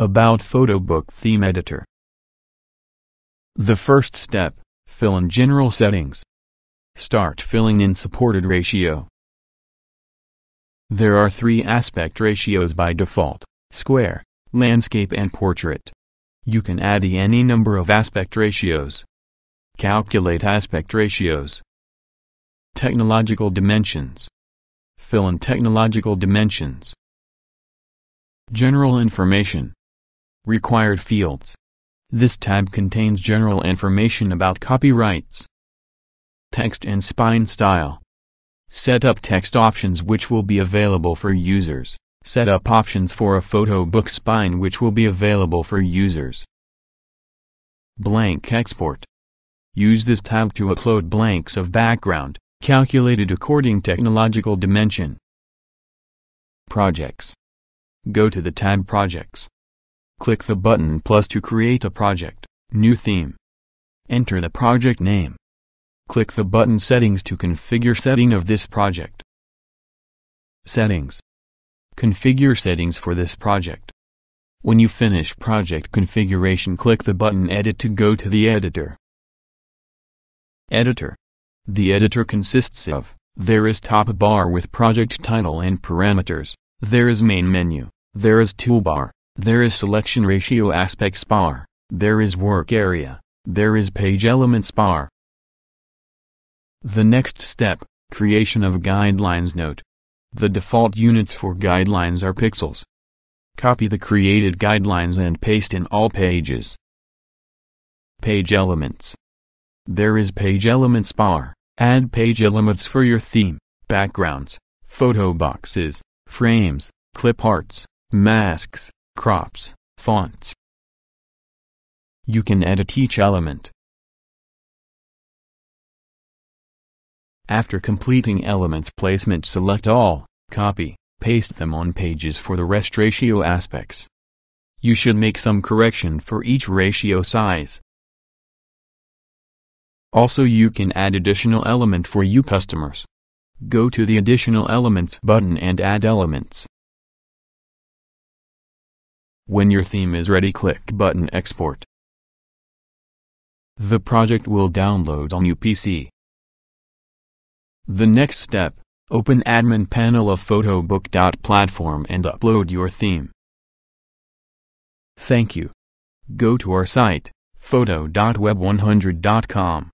About FotoBOOK Theme Editor The first step, fill in general settings. Start filling in supported ratio. There are three aspect ratios by default, square, landscape and portrait. You can add any number of aspect ratios. Calculate aspect ratios. Technological dimensions. Fill in technological dimensions. General information. Required fields. This tab contains general information about copyrights. Text and spine style. Set up text options which will be available for users. Set up options for a photo book spine which will be available for users. Blank export. Use this tab to upload blanks of background, calculated according technological dimension. Projects. Go to the tab Projects. Click the button plus to create a project, new theme. Enter the project name. Click the button Settings to configure setting of this project. Settings. Configure settings for this project. When you finish project configuration click the button Edit to go to the editor. Editor. The editor consists of, there is top bar with project title and parameters, there is main menu, there is toolbar, there is selection ratio aspects bar, there is work area, there is page elements bar. The next step, creation of guidelines note. The default units for guidelines are pixels. Copy the created guidelines and paste in all pages. Page elements. There is page elements bar. Add page elements for your theme, backgrounds, photo boxes, frames, clip arts, masks, crops, fonts. You can edit each element. After completing elements placement select all, copy, paste them on pages for the rest ratio aspects. You should make some correction for each ratio size. Also you can add additional element for you customers. Go to the additional elements button and add elements. When your theme is ready click button export. The project will download on your PC. The next step, open admin panel of Fotobook.Platform and upload your theme. Thank you. Go to our site, photo.web100.com.